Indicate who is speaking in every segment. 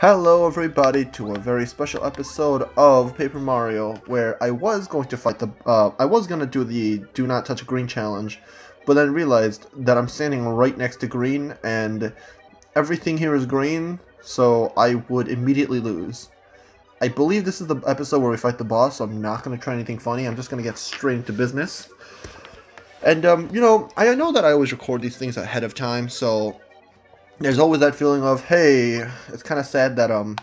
Speaker 1: Hello everybody to a very special episode of Paper Mario where I was going to fight the uh, I was going to do the do not touch green challenge but then realized that I'm standing right next to green and everything here is green so I would immediately lose. I believe this is the episode where we fight the boss so I'm not going to try anything funny I'm just going to get straight into business. And um, you know, I know that I always record these things ahead of time so there's always that feeling of, hey, it's kind of sad that, um,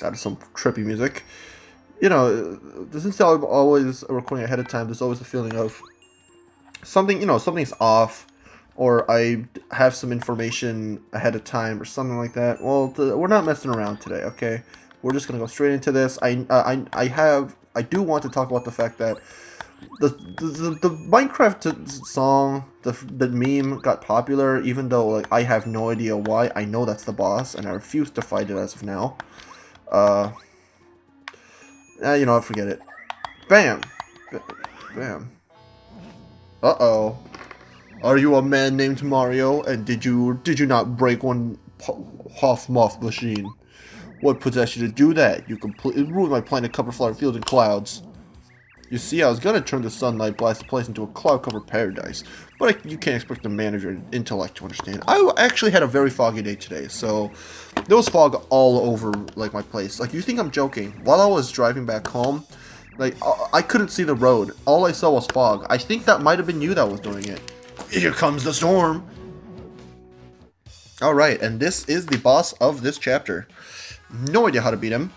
Speaker 1: that is some trippy music. You know, since I'm always recording ahead of time, there's always the feeling of something, you know, something's off, or I have some information ahead of time, or something like that. Well, we're not messing around today, okay? We're just gonna go straight into this. I, uh, I, I have, I do want to talk about the fact that the, the, the Minecraft song, the, the meme got popular, even though like I have no idea why. I know that's the boss, and I refuse to fight it as of now. Uh, eh, you know, I forget it. Bam! Bam. Uh-oh. Are you a man named Mario, and did you did you not break one half Hoffmoth machine? What possessed you to do that? You completely ruined my planet covered flower fields and clouds. You see, I was gonna turn the sunlight blast place into a cloud-covered paradise, but I, you can't expect a man of your intellect to understand. I actually had a very foggy day today, so there was fog all over like my place. Like, you think I'm joking? While I was driving back home, like, I couldn't see the road. All I saw was fog. I think that might have been you that was doing it. Here comes the storm! Alright, and this is the boss of this chapter. No idea how to beat him,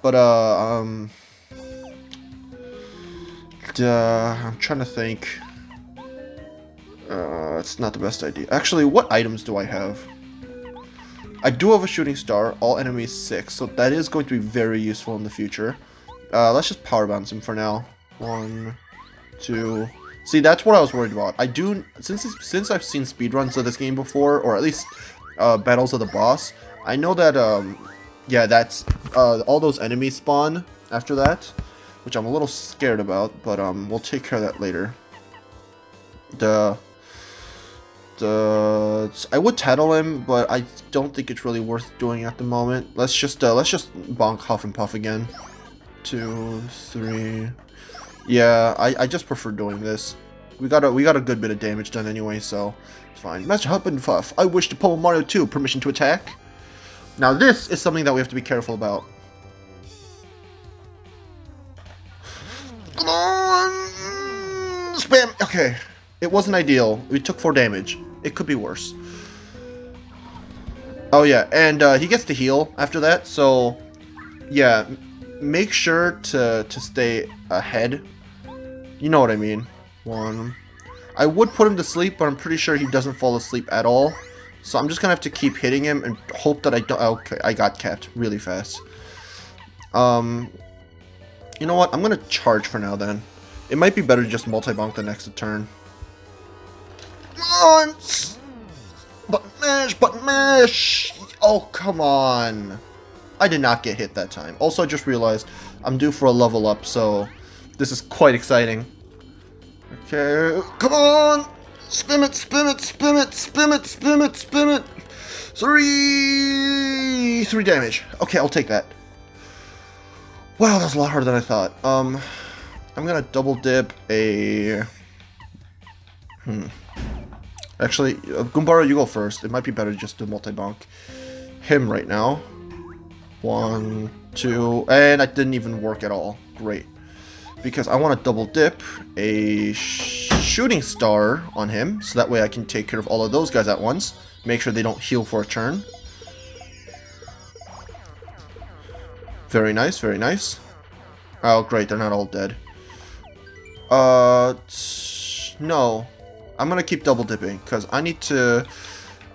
Speaker 1: but, uh, um uh, I'm trying to think. Uh, it's not the best idea. Actually, what items do I have? I do have a shooting star, all enemies 6, so that is going to be very useful in the future. Uh, let's just power bounce him for now. One, two... See, that's what I was worried about. I do, since since I've seen speedruns of this game before, or at least uh, battles of the boss, I know that, um, yeah, that's, uh, all those enemies spawn after that which I'm a little scared about, but um, we'll take care of that later. The, the, I would tattle him, but I don't think it's really worth doing at the moment. Let's just, uh, let's just bonk Huff N. Puff again. Two, three. Yeah, I, I just prefer doing this. We got a, we got a good bit of damage done anyway, so it's fine. Master Huff N. Puff, I wish to pull Mario 2. Permission to attack. Now this is something that we have to be careful about. Spam! Okay. It wasn't ideal. We took 4 damage. It could be worse. Oh yeah, and uh, he gets to heal after that, so... Yeah, make sure to, to stay ahead. You know what I mean. One. I would put him to sleep, but I'm pretty sure he doesn't fall asleep at all. So I'm just gonna have to keep hitting him and hope that I don't... Okay, I got capped really fast. Um, you know what? I'm going to charge for now then. It might be better to just multi-bonk the next turn. Come! Button mash! Button mash! Oh, come on! I did not get hit that time. Also, I just realized I'm due for a level up, so this is quite exciting. Okay, come on! Spin it, spin it, spin it, spin it, spin it, spin it! Three! Three damage. Okay, I'll take that. Wow, that's a lot harder than I thought. Um, I'm gonna double dip a... Hmm. Actually, uh, Goombario, you go first. It might be better just to multi-bonk him right now. One, two, and I didn't even work at all. Great. Because I want to double dip a sh shooting star on him, so that way I can take care of all of those guys at once. Make sure they don't heal for a turn. Very nice, very nice. Oh, great, they're not all dead. Uh, no. I'm gonna keep double dipping, because I need to...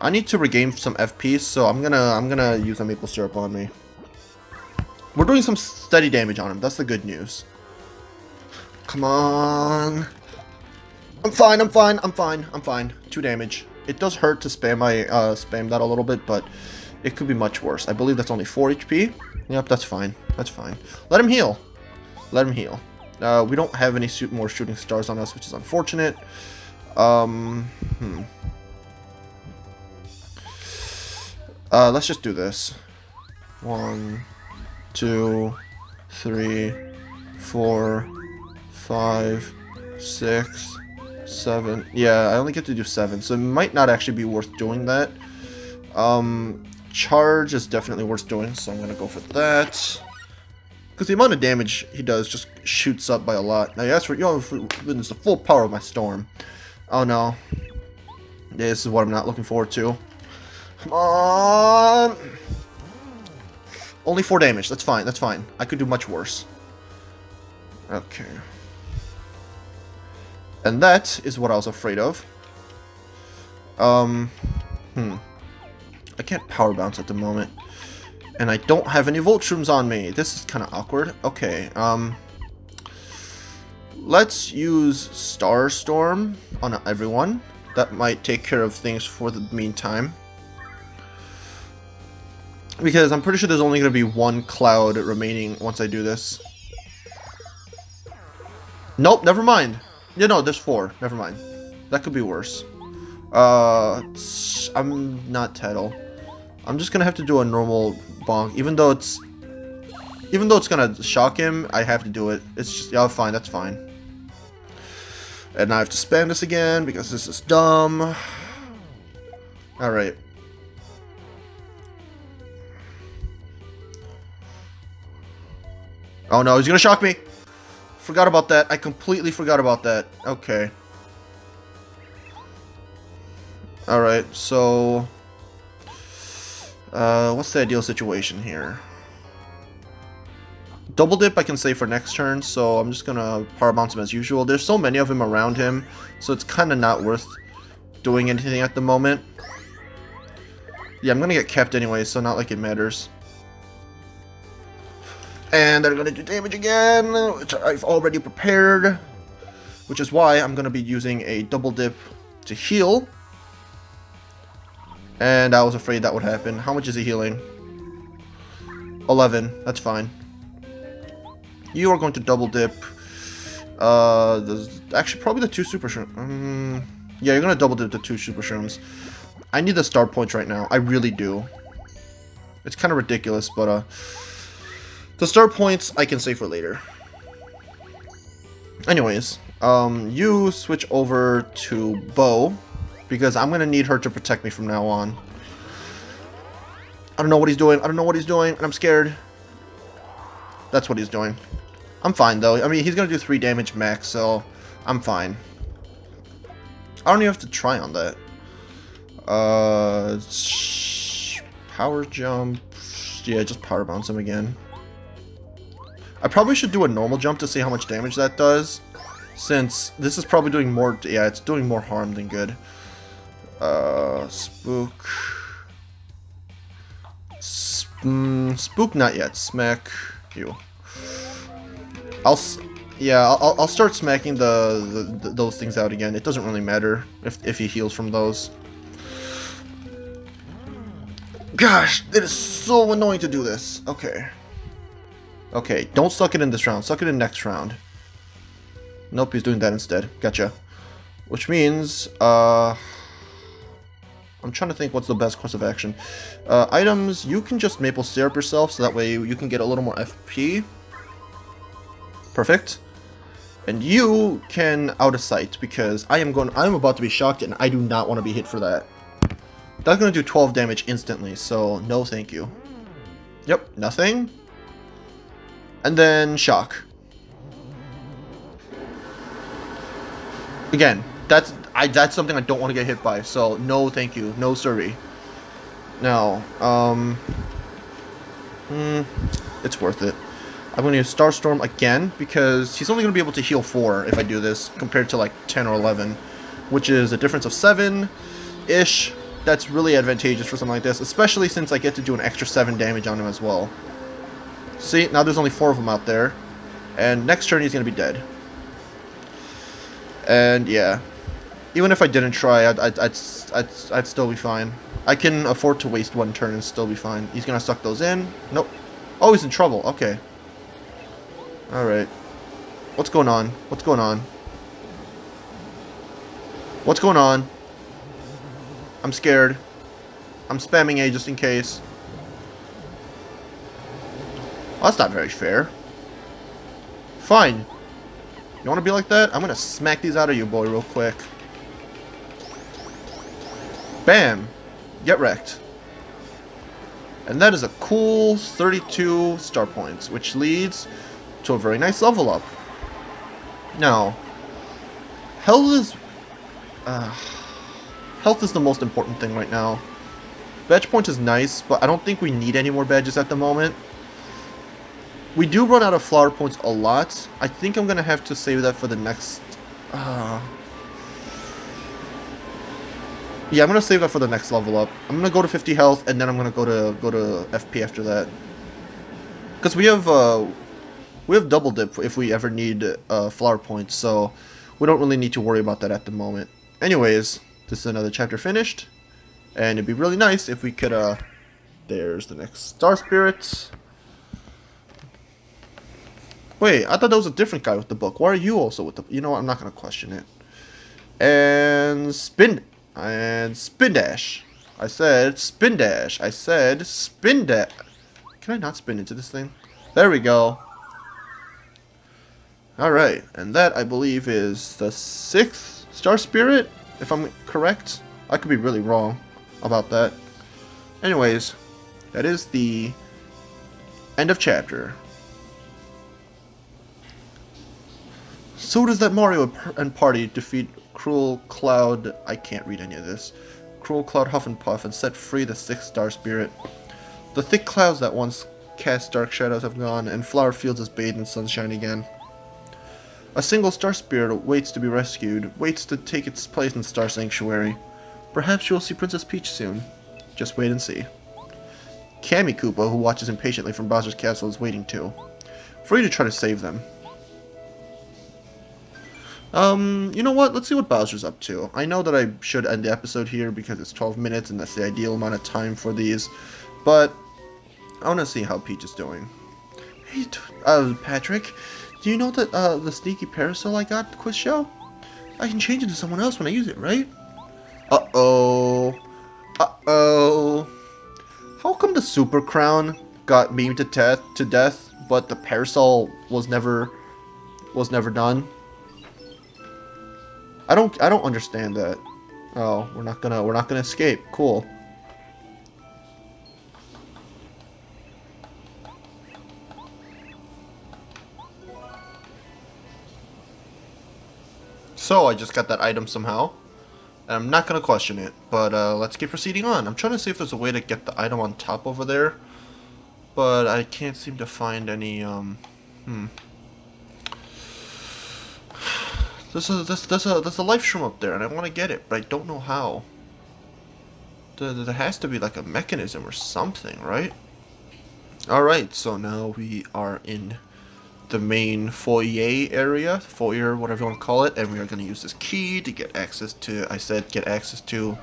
Speaker 1: I need to regain some FP, so I'm gonna I'm gonna use a maple syrup on me. We're doing some steady damage on him. That's the good news. Come on. I'm fine. I'm fine. I'm fine. I'm fine. Two damage. It does hurt to spam my uh, spam that a little bit, but it could be much worse. I believe that's only 4 HP. Yep, that's fine. That's fine. Let him heal. Let him heal. Uh, we don't have any more shooting stars on us, which is unfortunate. Um, hmm. Uh, let's just do this. One, two, three, four, five, six, seven. Yeah, I only get to do seven, so it might not actually be worth doing that. Um, charge is definitely worth doing, so I'm gonna go for that. Because the amount of damage he does just shoots up by a lot. Now, as for, you know, it's the full power of my storm. Oh no. This is what I'm not looking forward to. Come on! Only 4 damage. That's fine. That's fine. I could do much worse. Okay. And that is what I was afraid of. Um, hmm. I can't power bounce at the moment. And I don't have any Volt on me. This is kind of awkward. Okay, um... Let's use Starstorm on everyone. That might take care of things for the meantime. Because I'm pretty sure there's only going to be one cloud remaining once I do this. Nope, never mind. Yeah, no, there's four. Never mind. That could be worse. Uh, I'm not Tettle. I'm just gonna have to do a normal bonk, even though it's, even though it's gonna shock him. I have to do it. It's just, yeah, fine. That's fine. And now I have to spam this again because this is dumb. All right. Oh no, he's gonna shock me. Forgot about that. I completely forgot about that. Okay. Alright, so... Uh, what's the ideal situation here? Double dip I can save for next turn, so I'm just gonna power bounce him as usual. There's so many of him around him, so it's kind of not worth doing anything at the moment. Yeah, I'm gonna get kept anyway, so not like it matters. And they're gonna do damage again, which I've already prepared. Which is why I'm gonna be using a double dip to heal. And I was afraid that would happen. How much is he healing? 11. That's fine. You are going to double dip. Uh, actually, probably the two super shrooms. Um, yeah, you're going to double dip the two super shrooms. I need the star points right now. I really do. It's kind of ridiculous, but uh... The star points I can save for later. Anyways, um, you switch over to Bo, because I'm gonna need her to protect me from now on. I don't know what he's doing, I don't know what he's doing, and I'm scared. That's what he's doing. I'm fine, though. I mean, he's gonna do 3 damage max, so I'm fine. I don't even have to try on that. Uh, power jump. Yeah, just power bounce him again. I probably should do a normal jump to see how much damage that does. Since this is probably doing more... Yeah, it's doing more harm than good. Uh, spook... Sp mm, spook not yet. Smack you. I'll... Yeah, I'll, I'll start smacking the, the, the, those things out again. It doesn't really matter if, if he heals from those. Gosh, it is so annoying to do this. Okay. Okay, don't suck it in this round. Suck it in next round. Nope, he's doing that instead. Gotcha. Which means, uh... I'm trying to think what's the best course of action. Uh, items, you can just maple syrup yourself, so that way you can get a little more FP. Perfect. And you can out of sight, because I am going I'm about to be shocked and I do not want to be hit for that. That's gonna do 12 damage instantly, so no thank you. Yep, nothing. And then shock. Again, that's I that's something I don't want to get hit by. So no, thank you, no sorry. Now, um, hmm, it's worth it. I'm going to use Starstorm again because he's only going to be able to heal 4 if I do this compared to like 10 or 11, which is a difference of 7-ish. That's really advantageous for something like this, especially since I get to do an extra 7 damage on him as well. See, now there's only four of them out there. And next turn he's going to be dead. And yeah. Even if I didn't try, I'd, I'd, I'd, I'd, I'd still be fine. I can afford to waste one turn and still be fine. He's going to suck those in. Nope. Oh, he's in trouble. Okay. Alright. What's going on? What's going on? What's going on? I'm scared. I'm spamming A just in case. Well, that's not very fair. Fine. You want to be like that? I'm going to smack these out of you, boy, real quick. Bam. Get wrecked. And that is a cool 32 star points, which leads to a very nice level up. Now, health is... Uh, health is the most important thing right now. Badge point is nice, but I don't think we need any more badges at the moment. We do run out of flower points a lot. I think I'm going to have to save that for the next... Uh, yeah, I'm to save that for the next level up. I'm to go to 50 health, and then I'm to go to go to FP after that. Because we have... Uh, we have double dip if we ever need uh, flower points, so we don't really need to worry about that at the moment. Anyways, this is another chapter finished, and it'd be really nice if we could, uh, there's the next Star Spirit. Wait, I thought that was a different guy with the book. Why are you also with the... You know what? I'm not to question it. And spin... And spin dash. I said spin dash. I said spin dash. Can I not spin into this thing? There we go. Alright, and that, I believe, is the sixth Star Spirit, if I'm correct. I could be really wrong about that. Anyways, that is the end of chapter. So does that Mario and party defeat Cruel Cloud... I can't read any of this. Cruel Cloud Huff N. Puff and set free the sixth star spirit. The thick clouds that once cast dark shadows have gone, and Flower Fields is bathed in sunshine again. A single star spirit waits to be rescued, waits to take its place in Star Sanctuary. Perhaps you will see Princess Peach soon. Just wait and see. Kammy Koopa, who watches impatiently from Bowser's castle, is waiting too. You to try to save them. Um, you know what? Let's see what Bowser's up to. I know that I should end the episode here because it's 12 minutes and that's the ideal amount of time for these, but I want to see how Peach is doing. Hey, uh, Patrick, do you know that, uh, the sneaky parasol I got the quiz show? I can change it to someone else when I use it, right? Uh-oh. Uh-oh. How come the Super Crown got memed to death, to death, but the parasol was never, was never done? I don't I don't understand that. Oh, we're not gonna we're not gonna escape. Cool. So I just got that item somehow. And I'm not gonna question it, but uh, let's keep proceeding on. I'm trying to see if there's a way to get the item on top over there. But I can't seem to find any, um, hmm. There's a there's, there's a there's a life shroom up there, and I want to get it, but I don't know how. There, there has to be like a mechanism or something, right? All right, so now we are in the main foyer area, foyer, whatever you want to call it, and we are going to use this key to get access to. I said get access to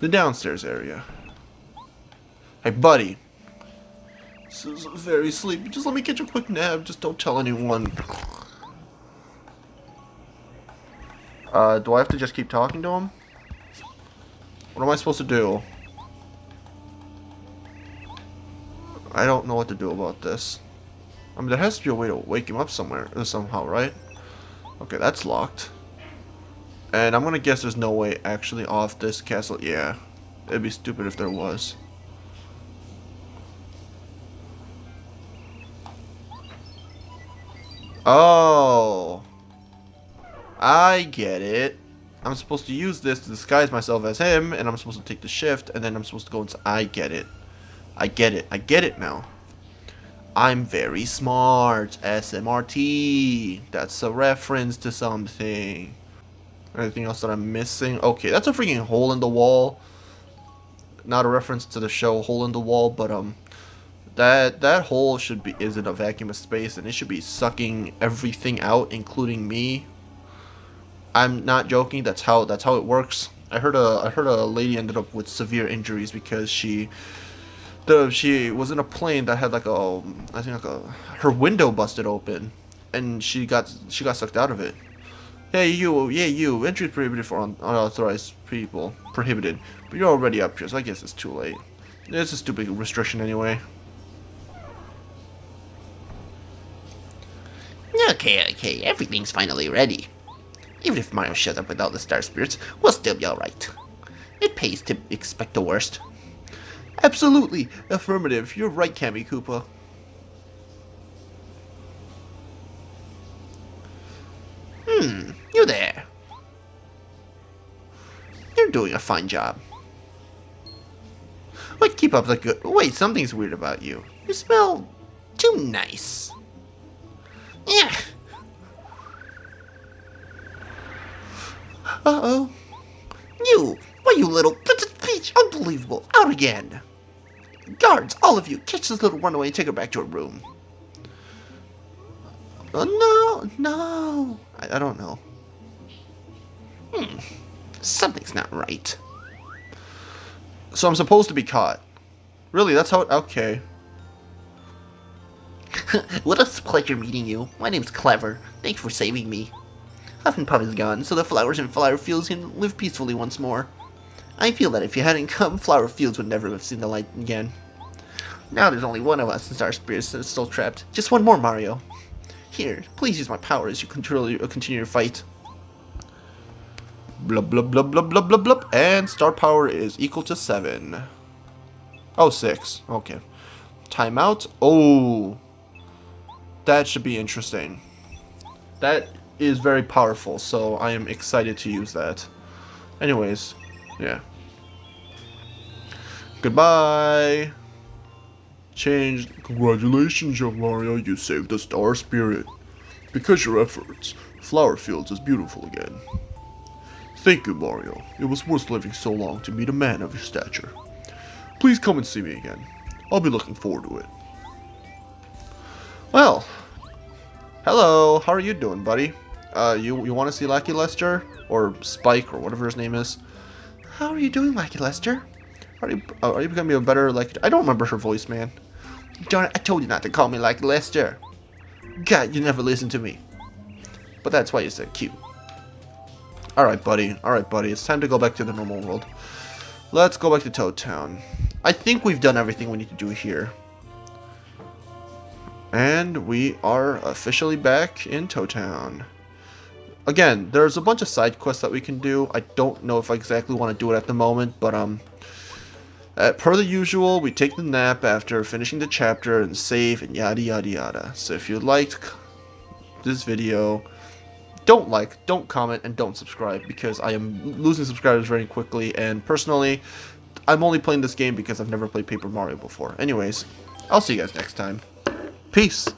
Speaker 1: the downstairs area. Hey, buddy. This is very sleepy. Just let me get you a quick nap. Just don't tell anyone. Uh, do I have to just keep talking to him? What am I supposed to do? I don't know what to do about this. I mean, there has to be a way to wake him up somewhere, uh, somehow, right? Okay, that's locked. And I'm gonna guess there's no way actually off this castle. Yeah, it'd be stupid if there was. Oh. I get it. I'm supposed to use this to disguise myself as him, and I'm supposed to take the shift, and then I'm supposed to go into... I get it. I get it. I get it now. I'm very smart. SMRT. That's a reference to something. Anything else that I'm missing? Okay, that's a freaking hole in the wall. Not a reference to the show Hole in the Wall, but um, that that hole should be is in a vacuum of space, and it should be sucking everything out, including me, I'm not joking. That's how that's how it works. I heard a I heard a lady ended up with severe injuries because she the she was in a plane that had like a um, I think like a her window busted open and she got she got sucked out of it. Hey, you, yeah, you. Entry prohibited for un unauthorized people. Prohibited. But you're already up here, so I guess it's too late. It's a stupid restriction anyway.
Speaker 2: Okay, okay, everything's finally ready. Even if Mario shows up with all the Star Spirits, we'll still be alright. It pays to expect the worst.
Speaker 1: Absolutely. Affirmative. You're right, Kammy Koopa.
Speaker 2: Hmm, you there. You're doing a fine job.
Speaker 1: Wait, keep up the good. Wait, something's weird about you.
Speaker 2: You smell too nice. Yeah.
Speaker 1: Uh-oh.
Speaker 2: You! Why, you little peach! Unbelievable! Out again! Guards, all of you, catch this little runaway and take her back to her room.
Speaker 1: Oh, no, no. I, I don't know.
Speaker 2: Hmm. Something's not right.
Speaker 1: So I'm supposed to be caught. Really, that's how it... Okay.
Speaker 2: what a pleasure meeting you. My name's Klevar. Thanks for saving me. Hufflepuff is gone, so the flowers and flower fields can live peacefully once more. I feel that if you hadn't come, flower fields would never have seen the light again. Now there's only one of us and Star Spirits is still trapped. Just one more, Mario. Here, please use my power as you control your, continue your fight.
Speaker 1: Blub blub blub blub blub blub blub. And star power is equal to 7. Oh, six. Okay. Timeout. Oh. That should be interesting. That is very powerful, so I am excited to use that. Anyways, yeah. Goodbye. Changed. Congratulations, young Mario, you saved the Star Spirit. Because your efforts, Flower Fields is beautiful again. Thank you, Mario. It was worth living so long to meet a man of your stature. Please come and see me again. I'll be looking forward to it. Well, hello. How are you doing, buddy? Uh, you you want to see Lakilester or Spike or whatever his name is?
Speaker 2: How are you doing, Lakilester?
Speaker 1: Are you uh, are you becoming a better like? I don't remember her voice, man.
Speaker 2: Darn it! I told you not to call me Lakilester.
Speaker 1: God, you never listen to me. But that's why you're so cute. Alright, buddy. Alright, buddy. It's time to go back to the normal world. Let's go back to Toad Town. I think we've done everything we need to do here. And we are officially back in Toad Town. Again, there's a bunch of side quests that we can do. I don't know if I exactly want to do it at the moment, but um, uh, per the usual, we take the nap after finishing the chapter and save and yada yada yada. So if you liked this video, don't like, don't comment, and don't subscribe because I am losing subscribers very quickly. And personally, I'm only playing this game because I've never played Paper Mario before. Anyways, I'll see you guys next time. Peace.